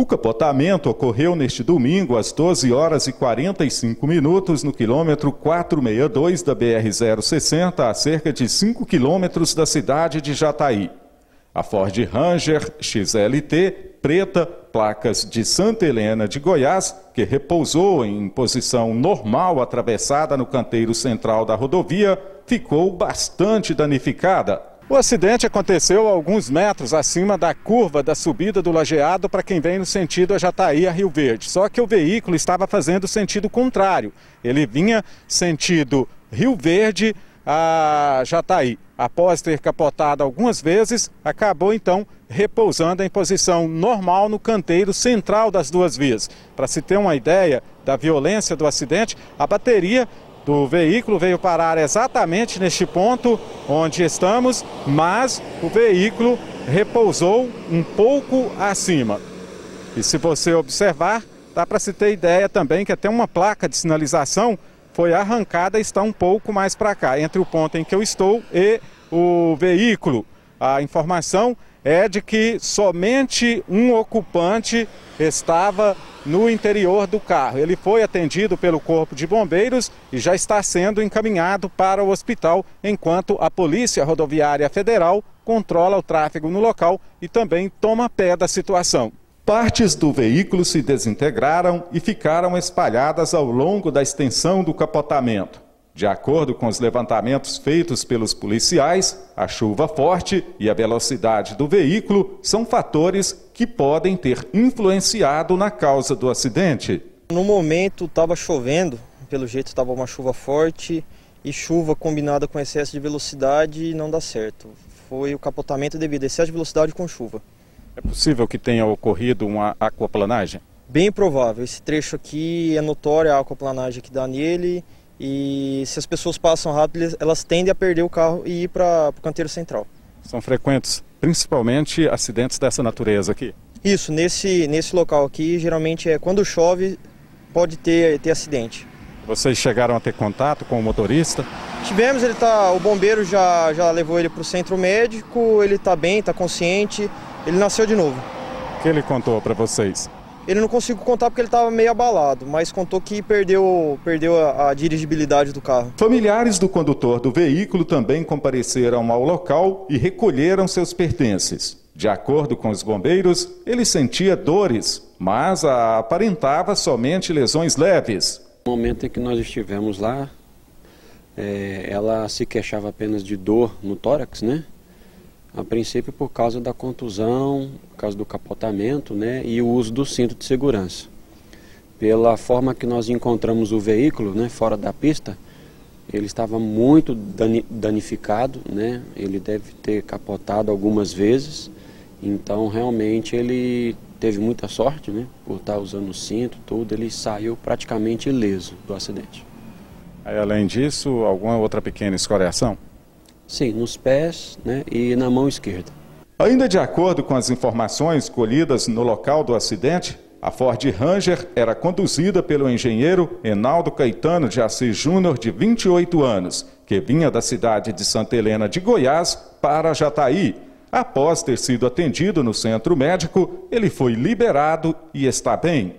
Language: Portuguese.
O capotamento ocorreu neste domingo às 12 horas e 45 minutos no quilômetro 462 da BR-060, a cerca de 5 quilômetros da cidade de Jataí. A Ford Ranger XLT preta, placas de Santa Helena de Goiás, que repousou em posição normal atravessada no canteiro central da rodovia, ficou bastante danificada. O acidente aconteceu a alguns metros acima da curva da subida do lajeado para quem vem no sentido a Jataí a Rio Verde. Só que o veículo estava fazendo sentido contrário. Ele vinha sentido Rio Verde a Jataí. Após ter capotado algumas vezes, acabou então repousando em posição normal no canteiro central das duas vias. Para se ter uma ideia da violência do acidente, a bateria do veículo veio parar exatamente neste ponto onde estamos, mas o veículo repousou um pouco acima. E se você observar, dá para se ter ideia também que até uma placa de sinalização foi arrancada e está um pouco mais para cá, entre o ponto em que eu estou e o veículo. A informação é de que somente um ocupante estava no interior do carro. Ele foi atendido pelo Corpo de Bombeiros e já está sendo encaminhado para o hospital, enquanto a Polícia Rodoviária Federal controla o tráfego no local e também toma pé da situação. Partes do veículo se desintegraram e ficaram espalhadas ao longo da extensão do capotamento. De acordo com os levantamentos feitos pelos policiais, a chuva forte e a velocidade do veículo são fatores que podem ter influenciado na causa do acidente. No momento estava chovendo, pelo jeito estava uma chuva forte e chuva combinada com excesso de velocidade não dá certo. Foi o capotamento devido a excesso de velocidade com chuva. É possível que tenha ocorrido uma aquaplanagem? Bem provável. Esse trecho aqui é notória a aquaplanagem que dá nele e se as pessoas passam rápido, elas tendem a perder o carro e ir para o canteiro central. São frequentes, principalmente acidentes dessa natureza aqui? Isso, nesse, nesse local aqui, geralmente é quando chove, pode ter, ter acidente. Vocês chegaram a ter contato com o motorista? Tivemos, ele tá, o bombeiro já, já levou ele para o centro médico, ele está bem, está consciente, ele nasceu de novo. O que ele contou para vocês? Ele não consigo contar porque ele estava meio abalado, mas contou que perdeu, perdeu a, a dirigibilidade do carro. Familiares do condutor do veículo também compareceram ao local e recolheram seus pertences. De acordo com os bombeiros, ele sentia dores, mas aparentava somente lesões leves. No momento em que nós estivemos lá, é, ela se queixava apenas de dor no tórax, né? A princípio por causa da contusão, por causa do capotamento né, e o uso do cinto de segurança. Pela forma que nós encontramos o veículo né, fora da pista, ele estava muito danificado, né, ele deve ter capotado algumas vezes, então realmente ele teve muita sorte né, por estar usando o cinto, tudo, ele saiu praticamente ileso do acidente. Aí, além disso, alguma outra pequena escoriação? Sim, nos pés né, e na mão esquerda. Ainda de acordo com as informações colhidas no local do acidente, a Ford Ranger era conduzida pelo engenheiro Enaldo Caetano de Assis Júnior, de 28 anos, que vinha da cidade de Santa Helena de Goiás para Jataí. Após ter sido atendido no centro médico, ele foi liberado e está bem.